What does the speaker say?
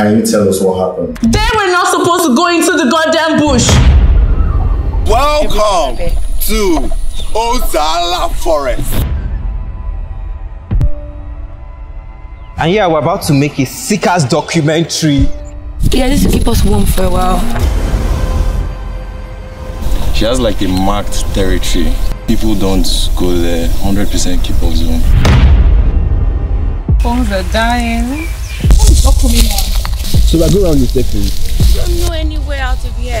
Can you tell us what happened? They were not supposed to go into the goddamn bush. Welcome to Ozala Forest. And yeah, we're about to make a Seekers documentary. Yeah, this will keep us warm for a while. She has like a marked territory. People don't go there. 100% keep off zone. Phones are dying. So we're going around the stepping. don't know any way out of here.